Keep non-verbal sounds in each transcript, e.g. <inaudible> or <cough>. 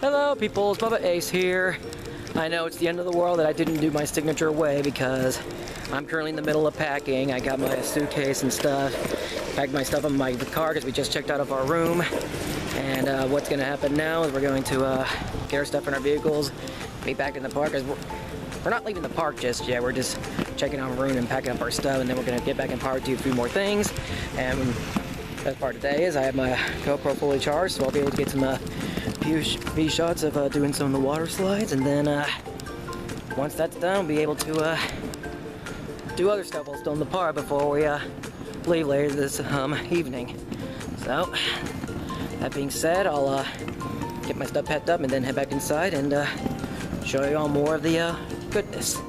Hello people, it's Bubba Ace here. I know it's the end of the world that I didn't do my signature way because I'm currently in the middle of packing. I got my suitcase and stuff, packed my stuff in my car because we just checked out of our room. And uh, what's gonna happen now is we're going to uh, get our stuff in our vehicles, be back in the park. We're, we're not leaving the park just yet, we're just checking out our room and packing up our stuff and then we're gonna get back in park, do a few more things. And best part today is I have my GoPro fully charged, so I'll be able to get some uh, few V shots of uh, doing some of the water slides, and then uh, once that's done, we'll be able to uh, do other stuff while still in the park before we uh, leave later this um, evening. So, that being said, I'll uh, get my stuff packed up and then head back inside and uh, show you all more of the goodness.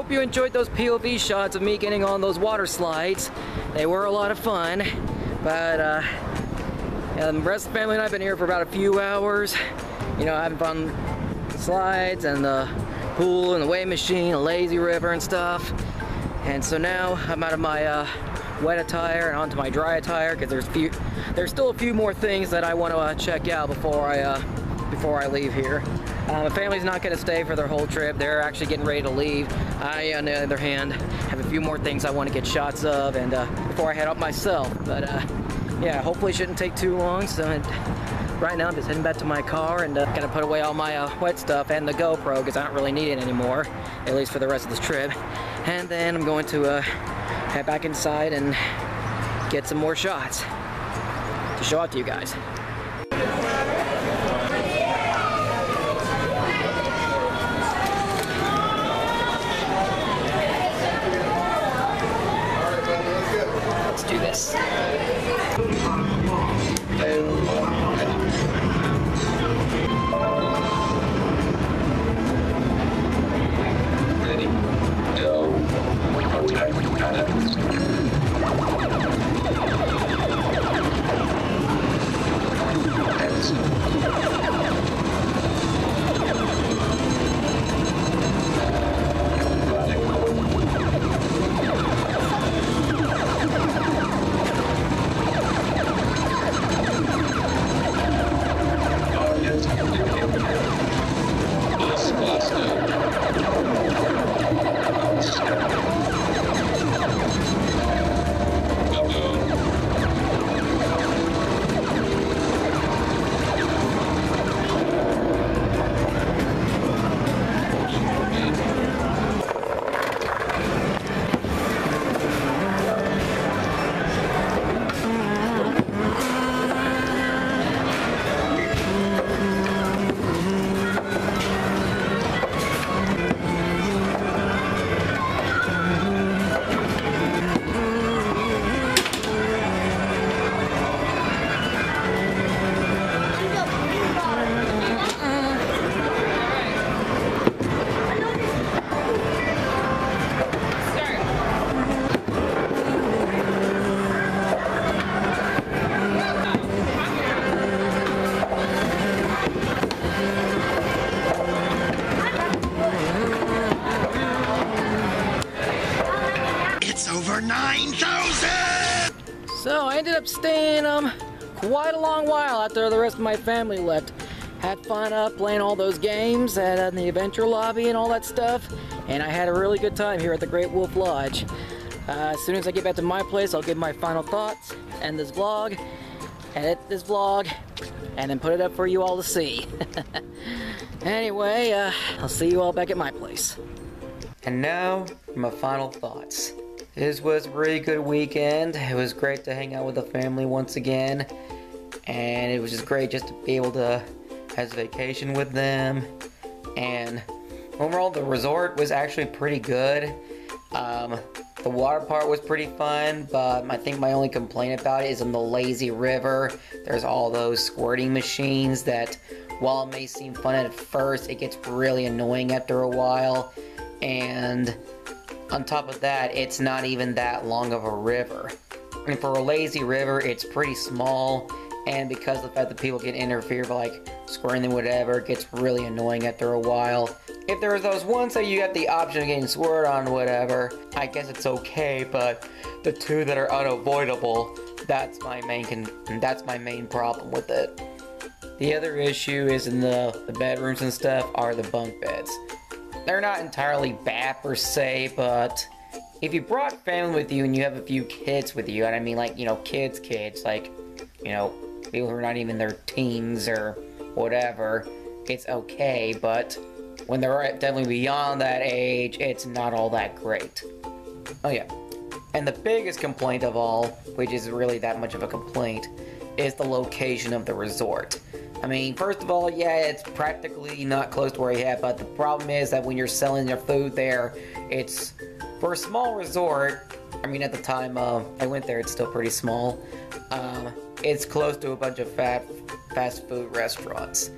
Hope you enjoyed those POV shots of me getting on those water slides. They were a lot of fun, but uh, the rest of the family and I have been here for about a few hours. You know, having fun the slides and the pool and the wave machine, a lazy river and stuff. And so now I'm out of my uh, wet attire and onto my dry attire because there's few, there's still a few more things that I want to uh, check out before I uh, before I leave here. Uh, my family's not going to stay for their whole trip. They're actually getting ready to leave. I, on the other hand, have a few more things I want to get shots of and uh, before I head out myself. But uh, yeah, hopefully it shouldn't take too long. So it, right now I'm just heading back to my car and uh, gonna put away all my uh, wet stuff and the GoPro because I don't really need it anymore, at least for the rest of this trip. And then I'm going to uh, head back inside and get some more shots to show off to you guys. Let's do this. Over 9,000! So I ended up staying um quite a long while after the rest of my family left. Had fun up playing all those games at uh, the adventure lobby and all that stuff, and I had a really good time here at the Great Wolf Lodge. Uh, as soon as I get back to my place, I'll give my final thoughts, end this vlog, edit this vlog, and then put it up for you all to see. <laughs> anyway, uh, I'll see you all back at my place. And now, my final thoughts. This was a really good weekend. It was great to hang out with the family once again. And it was just great just to be able to have a vacation with them. And overall, the resort was actually pretty good. Um, the water part was pretty fun, but I think my only complaint about it is in the lazy river. There's all those squirting machines that, while it may seem fun at first, it gets really annoying after a while. And on top of that, it's not even that long of a river. And for a lazy river, it's pretty small, and because of the fact that people get interfered by like squirting and whatever, it gets really annoying after a while. If there are those ones that you have the option of getting squirted on whatever, I guess it's okay, but the two that are unavoidable, that's my main con- that's my main problem with it. The other issue is in the, the bedrooms and stuff are the bunk beds. They're not entirely bad per se, but if you brought family with you and you have a few kids with you, and I mean like, you know, kids, kids, like, you know, people who are not even their teens or whatever, it's okay, but when they're definitely beyond that age, it's not all that great. Oh yeah. And the biggest complaint of all, which is really that much of a complaint, is the location of the resort. I mean, first of all, yeah, it's practically not close to where you have, but the problem is that when you're selling your food there, it's for a small resort. I mean, at the time uh, I went there, it's still pretty small. Um, it's close to a bunch of fat, fast food restaurants.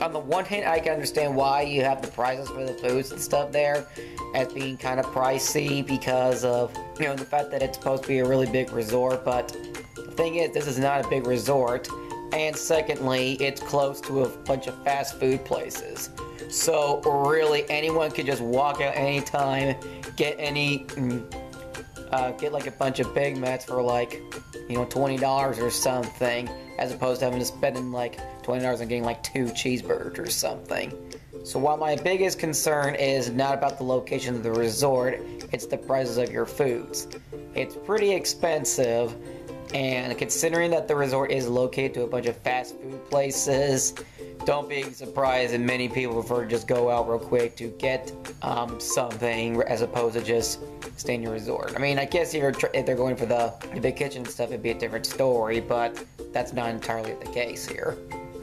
On the one hand, I can understand why you have the prices for the foods and stuff there as being kind of pricey because of, you know, the fact that it's supposed to be a really big resort, but the thing is, this is not a big resort and secondly, it's close to a bunch of fast food places. So really, anyone could just walk out anytime, get any, mm, uh, get like a bunch of Big Macs for like, you know, twenty dollars or something, as opposed to having to spend like twenty dollars and getting like two cheeseburgers or something. So while my biggest concern is not about the location of the resort, it's the prices of your foods. It's pretty expensive, and considering that the resort is located to a bunch of fast food places, don't be surprised that many people prefer to just go out real quick to get um, something as opposed to just staying in your resort. I mean, I guess if, if they're going for the, the big kitchen stuff, it'd be a different story, but that's not entirely the case here.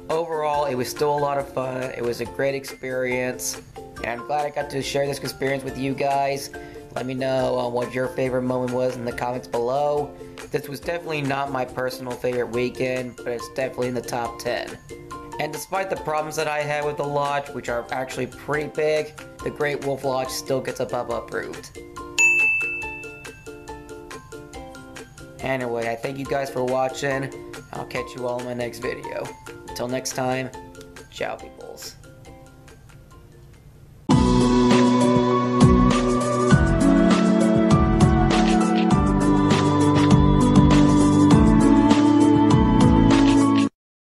Overall, it was still a lot of fun. It was a great experience, and I'm glad I got to share this experience with you guys. Let me know uh, what your favorite moment was in the comments below. This was definitely not my personal favorite weekend, but it's definitely in the top 10. And despite the problems that I had with the lodge, which are actually pretty big, the Great Wolf Lodge still gets Bubba approved. Anyway, I thank you guys for watching. I'll catch you all in my next video. Until next time, ciao peoples.